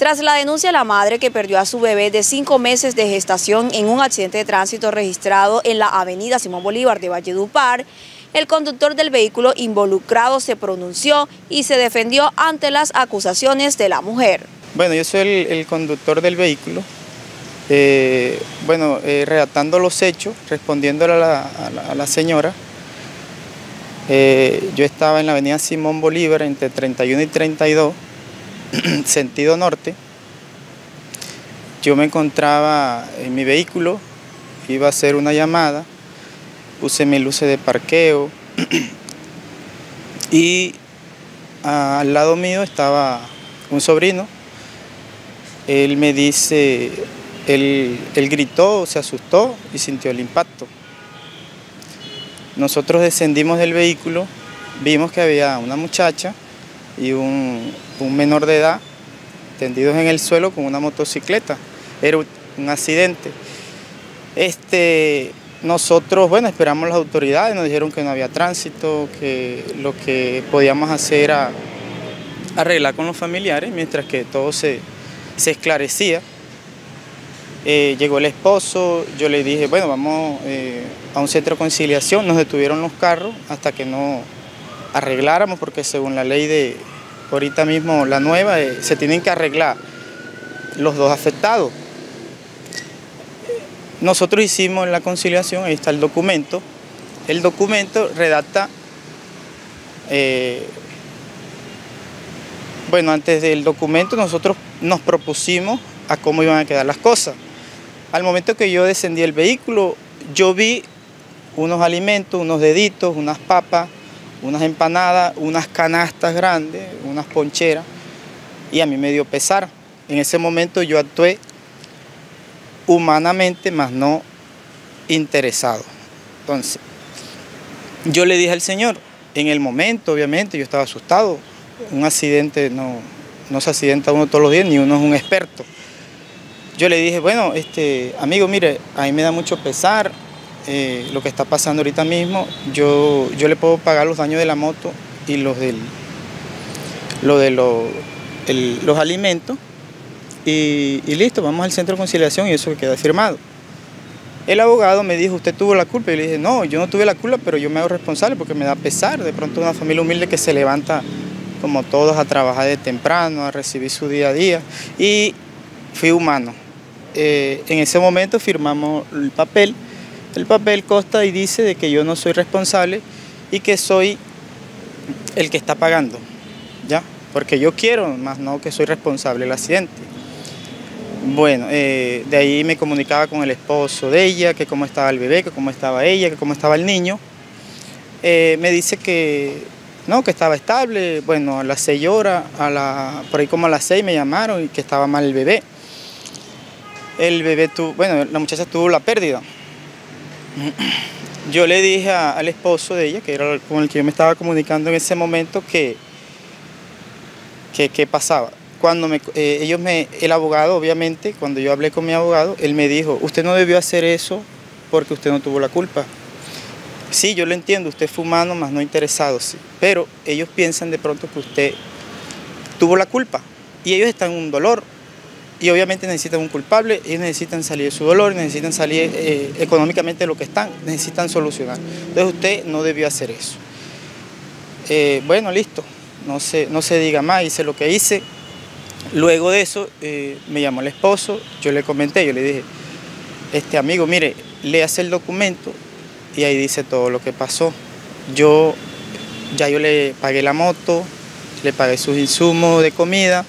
Tras la denuncia de la madre que perdió a su bebé de cinco meses de gestación en un accidente de tránsito registrado en la avenida Simón Bolívar de Valledupar, el conductor del vehículo involucrado se pronunció y se defendió ante las acusaciones de la mujer. Bueno, yo soy el, conductor del vehículo. Eh, bueno, eh, redactando los hechos, respondiéndole a la, señora, eh, yo estaba en la avenida Simón Bolívar entre 31 y 32 sentido norte, yo me encontraba en mi vehículo, iba a hacer una llamada, puse mis luces de parqueo y al lado mío estaba un sobrino. Él me dice, él, él gritó, se asustó y sintió el impacto. Nosotros descendimos del vehículo, vimos que había una muchacha y un, menor de edad tendidos en el suelo con una motocicleta. Era un accidente. Este, nosotros, bueno, esperamos las autoridades, nos dijeron que no había tránsito, que lo que podíamos hacer era arreglar con los familiares mientras que todo se, esclarecía. Eh, llegó el esposo, yo le dije, bueno, vamos eh, a un centro de conciliación, nos detuvieron los carros hasta que no arregláramos, porque según la ley de ahorita mismo, la nueva, eh, se tienen que arreglar los dos afectados. Nosotros hicimos la conciliación, ahí está el documento. El documento redacta, eh, bueno, antes del documento nosotros nos propusimos a cómo iban a quedar las cosas. Al momento que yo descendí el vehículo, yo vi unos alimentos, unos deditos, unas papas, unas empanadas, unas canastas grandes, unas poncheras, y a mí me dio pesar. En ese momento yo actué humanamente, más no interesado. Entonces, yo le dije al Señor, en el momento, obviamente, yo estaba asustado. Un accidente no, no se accidenta uno todos los días, ni uno es un experto. Yo le dije, bueno, este, amigo, mire, a mí me da mucho pesar, eh, lo que está pasando ahorita mismo, yo, yo le puedo pagar los daños de la moto y los del lo de los alimentos y, listo, vamos al centro de conciliación y eso queda firmado. El abogado me dijo, usted tuvo la culpa. Y le dije, no, yo no tuve la culpa, pero yo me hago responsable porque me da pesar. De pronto una familia humilde que se levanta como todos a trabajar de temprano, a recibir su día a día. Y fui humano. Eh, en ese momento firmamos el papel el papel consta y dice de que yo no soy responsable y que soy el que está pagando, ¿ya? Porque yo quiero, más no que soy responsable del accidente. Bueno, eh, de ahí me comunicaba con el esposo de ella, que cómo estaba el bebé, que cómo estaba ella, que cómo estaba el niño. Eh, me dice que no, que estaba estable, bueno, a las seis horas, a la, por ahí como a las seis me llamaron y que estaba mal el bebé. El bebé tuvo, bueno, la muchacha tuvo la pérdida. Yo le dije al esposo de ella, que era con el que yo me estaba comunicando en ese momento, que qué pasaba. Cuando eh, ellos me, el abogado, obviamente, cuando yo hablé con mi abogado, él me dijo, usted no debió hacer eso porque usted no tuvo la culpa. Sí, yo lo entiendo, usted fue humano, más no interesado. Pero ellos piensan de pronto que usted tuvo la culpa y ellos están en un dolor, y obviamente necesitan un culpable, ellos necesitan salir de su dolor, necesitan salir eh, económicamente de lo que están, necesitan solucionar. Entonces usted no debió hacer eso. Eh, bueno, listo, no se, no se diga más, hice lo que hice. Luego de eso eh, me llamó el esposo, yo le comenté, yo le dije, este amigo, mire, hace el documento y ahí dice todo lo que pasó. Yo ya yo le pagué la moto, le pagué sus insumos de comida,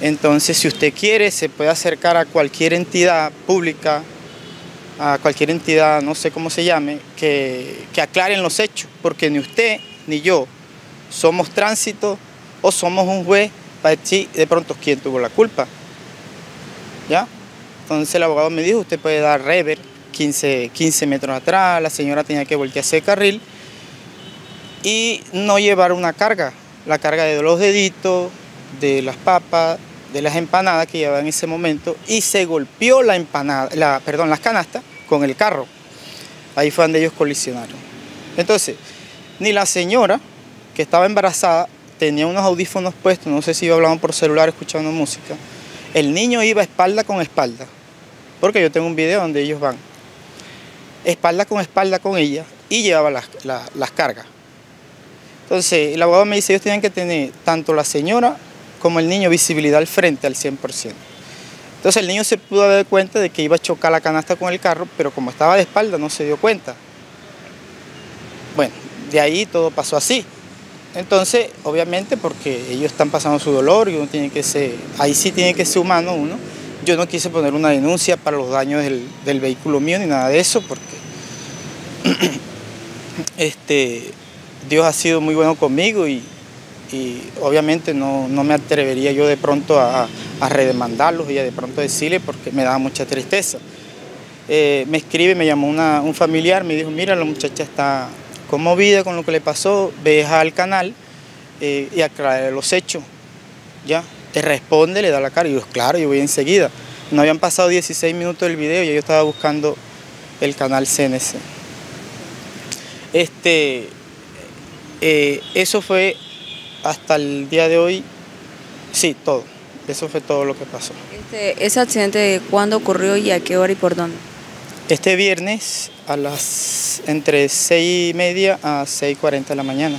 entonces, si usted quiere, se puede acercar a cualquier entidad pública, a cualquier entidad, no sé cómo se llame, que, aclaren los hechos, porque ni usted ni yo somos tránsito o somos un juez para decir de pronto quién tuvo la culpa. ¿Ya? Entonces el abogado me dijo, usted puede dar rever 15, 15 metros atrás, la señora tenía que voltearse el carril y no llevar una carga, la carga de los deditos, de las papas, de las empanadas que llevaba en ese momento y se golpeó la empanada, la, perdón, las canastas con el carro. Ahí fue donde ellos colisionaron. Entonces, ni la señora que estaba embarazada tenía unos audífonos puestos, no sé si iba hablando por celular escuchando música. El niño iba espalda con espalda, porque yo tengo un video donde ellos van, espalda con espalda con ella y llevaba las, las cargas. Entonces, el abogado me dice, ellos tienen que tener tanto la señora como el niño visibilidad al frente al 100%. Entonces el niño se pudo dar cuenta de que iba a chocar la canasta con el carro, pero como estaba de espalda no se dio cuenta. Bueno, de ahí todo pasó así. Entonces, obviamente, porque ellos están pasando su dolor y uno tiene que ser, ahí sí tiene que ser humano uno. Yo no quise poner una denuncia para los daños del, del vehículo mío ni nada de eso, porque este, Dios ha sido muy bueno conmigo y, obviamente no, me atrevería yo de pronto a, redemandarlos y a de pronto decirle porque me daba mucha tristeza. Eh, me escribe, me llamó un familiar, me dijo, mira, la muchacha está conmovida con lo que le pasó, ve al canal eh, y aclara los hechos. Ya, te responde, le da la cara y yo, claro, yo voy enseguida. No habían pasado 16 minutos del video y yo estaba buscando el canal CNC. Este, eh, eso fue hasta el día de hoy, sí, todo. Eso fue todo lo que pasó. Este, ¿Ese accidente cuándo ocurrió y a qué hora y por dónde? Este viernes a las entre 6 y media a 6.40 de la mañana.